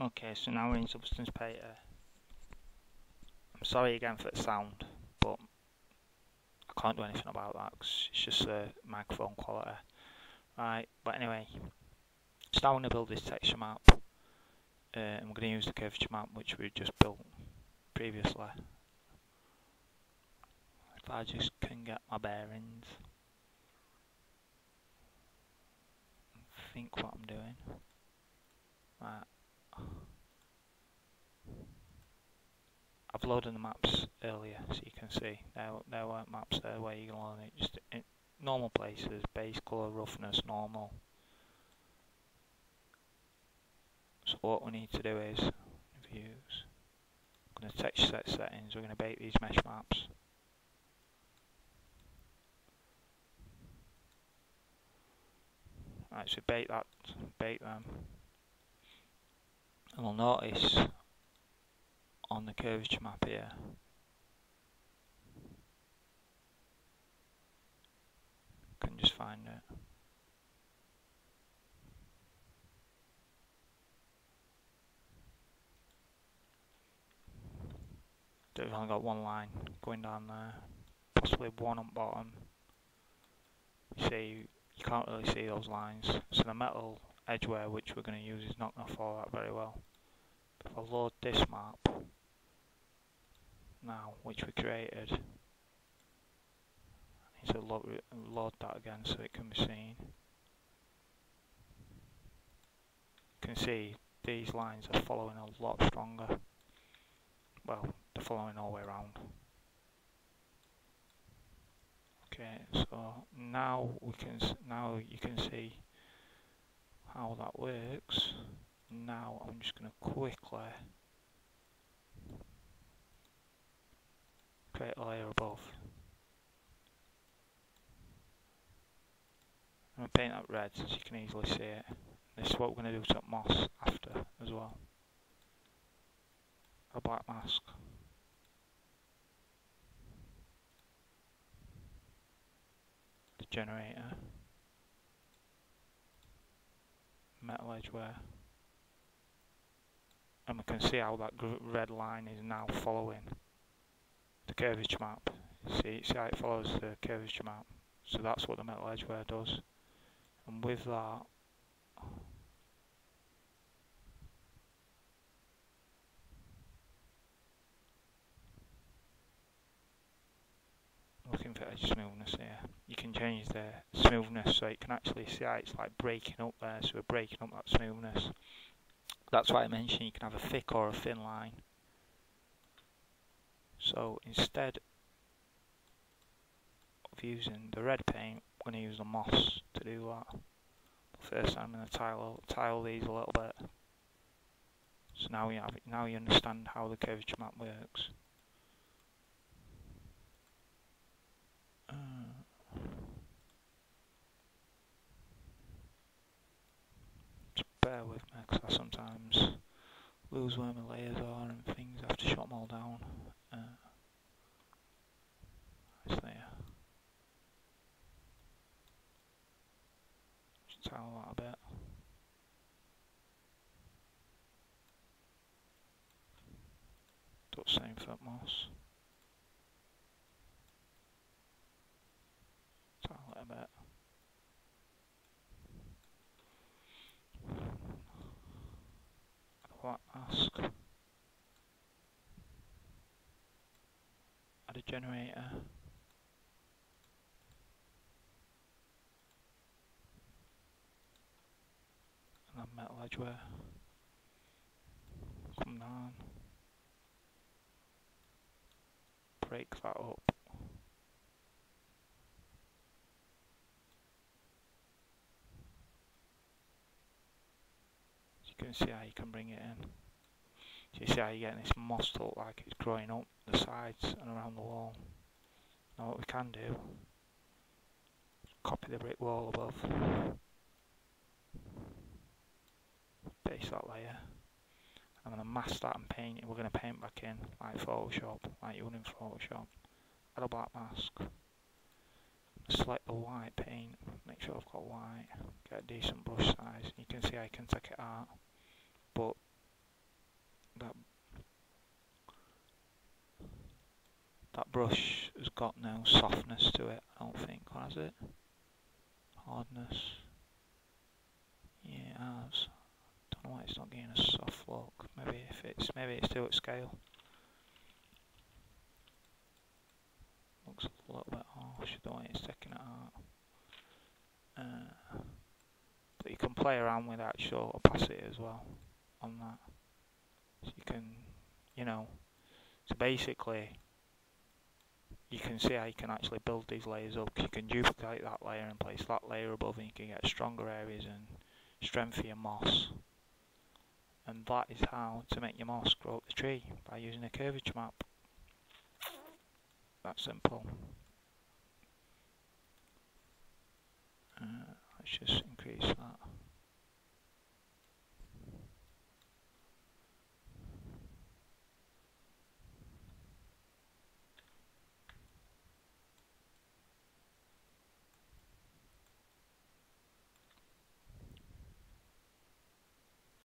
Okay, so now we're in Substance Painter. I'm sorry again for the sound, but I can't do anything about that because it's just the microphone quality. Right, but anyway, so now I'm going to build this texture map. Uh, I'm going to use the curvature map which we just built previously. If I just can get my bearings. think what I'm doing. Right. I've loaded the maps earlier so you can see. There, there weren't maps there where you can load it just in normal places base color roughness normal. So what we need to do is views. I'm going to texture set settings we're going to bake these mesh maps. Right so bake that bake them and we'll notice on the curvature map here. Can just find it. We've only got one line going down there, possibly one on bottom. You see, you can't really see those lines. So the metal edge wear which we're going to use is not going to follow that very well. If I load this map, now, which we created. I need to load that again so it can be seen. You can see these lines are following a lot stronger. Well, they're following all the way around. Okay, so now we can now you can see that works. Now I'm just going to quickly create a layer above. I'm going to paint that red so you can easily see it. This is what we're going to do to moss after as well. A black mask. The generator. Metal edge wear. And we can see how that red line is now following the curvature map. See, see how it follows the curvature map. So that's what the metal edge wear does. And with that, for smoothness here. You can change the smoothness so you can actually see how it's like breaking up there. So we're breaking up that smoothness. That's why I mentioned you can have a thick or a thin line. So instead of using the red paint, I'm going to use the moss to do that. first I'm going to tile, tile these a little bit. So now you have now you understand how the curvature map works. Uh, bear with me because I sometimes lose where my layers are and things. I have to shut them all down. Uh, it's there. Just tile that a bit. Do the same for moss. Tile it a bit. Black mask. add a generator and then metal edge wear come down break that up you can see how you can bring it in. So you see how you're getting this moss look like it's growing up the sides and around the wall. Now what we can do, copy the brick wall above, base that layer, I'm going to mask that and paint it, we're going to paint back in like Photoshop, like you would in Photoshop. Add a black mask, select the white paint, make sure I've got white, get a decent brush size, you can see I can take it out, but that that brush has got no softness to it, I don't think, has it? Hardness. Yeah, it has. Don't know why it's not getting a soft look. Maybe if it's maybe it's too at scale. Looks a little bit harsh the way it's taking it out. Uh, but you can play around with actual opacity as well on that. So you can, you know, so basically you can see how you can actually build these layers up. You can duplicate that layer and place that layer above and you can get stronger areas and strengthen your moss. And that is how to make your moss grow up the tree by using a curvature map. That simple. Uh, let's just.